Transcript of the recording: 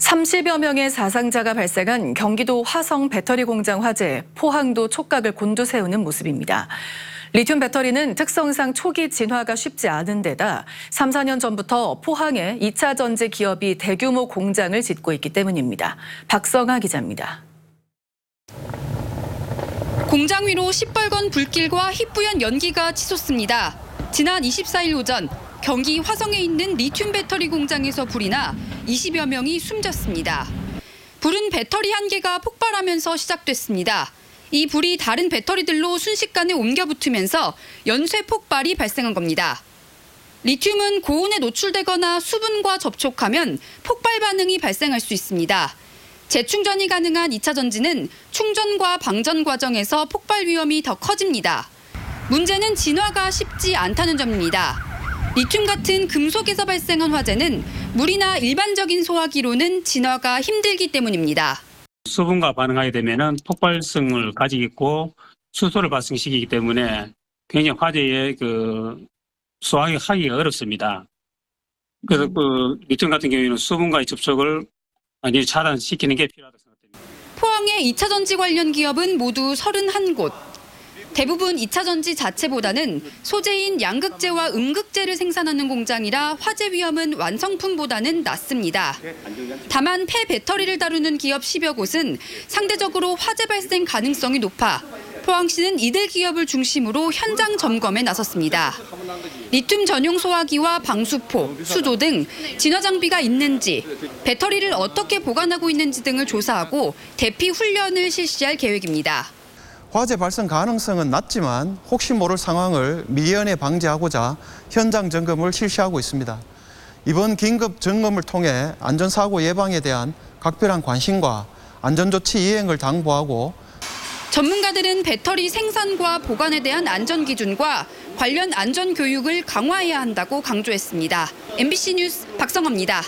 30여 명의 사상자가 발생한 경기도 화성 배터리 공장 화재, 포항도 촉각을 곤두세우는 모습입니다. 리튬 배터리는 특성상 초기 진화가 쉽지 않은 데다 3, 4년 전부터 포항에 2차 전지 기업이 대규모 공장을 짓고 있기 때문입니다. 박성아 기자입니다. 공장 위로 시뻘건 불길과 희뿌연 연기가 치솟습니다. 지난 24일 오전 경기 화성에 있는 리튬 배터리 공장에서 불이 나 20여 명이 숨졌습니다. 불은 배터리 한 개가 폭발하면서 시작됐습니다. 이 불이 다른 배터리들로 순식간에 옮겨 붙으면서 연쇄 폭발이 발생한 겁니다. 리튬은 고온에 노출되거나 수분과 접촉하면 폭발 반응이 발생할 수 있습니다. 재충전이 가능한 2차 전지는 충전과 방전 과정에서 폭발 위험이 더 커집니다. 문제는 진화가 쉽지 않다는 점입니다. 리튬 같은 금속에서 발생한 화재는 물이나 일반적인 소화기로는 진화가 힘들기 때문입니다. 수분과 반응하게 되면은 폭발성을 가지고 수소를 발생시키기 때문에 굉장히 화재에 그 소화하기 어렵습니다. 그래서 그 리튬 같은 경우에는 수분과의 접촉을 완전히 차단시키는 게 필요하다고 생각됩니다. 포항의 2차 전지 관련 기업은 모두 31곳. 대부분 2차 전지 자체보다는 소재인 양극재와 음극재를 생산하는 공장이라 화재 위험은 완성품보다는 낮습니다. 다만 폐 배터리를 다루는 기업 10여 곳은 상대적으로 화재 발생 가능성이 높아 포항시는 이들 기업을 중심으로 현장 점검에 나섰습니다. 리튬 전용 소화기와 방수포, 수도 등 진화 장비가 있는지, 배터리를 어떻게 보관하고 있는지 등을 조사하고 대피 훈련을 실시할 계획입니다. 화재 발생 가능성은 낮지만 혹시 모를 상황을 미연에 방지하고자 현장 점검을 실시하고 있습니다. 이번 긴급 점검을 통해 안전사고 예방에 대한 각별한 관심과 안전조치 이행을 당부하고 전문가들은 배터리 생산과 보관에 대한 안전 기준과 관련 안전 교육을 강화해야 한다고 강조했습니다. MBC 뉴스 박성호입니다.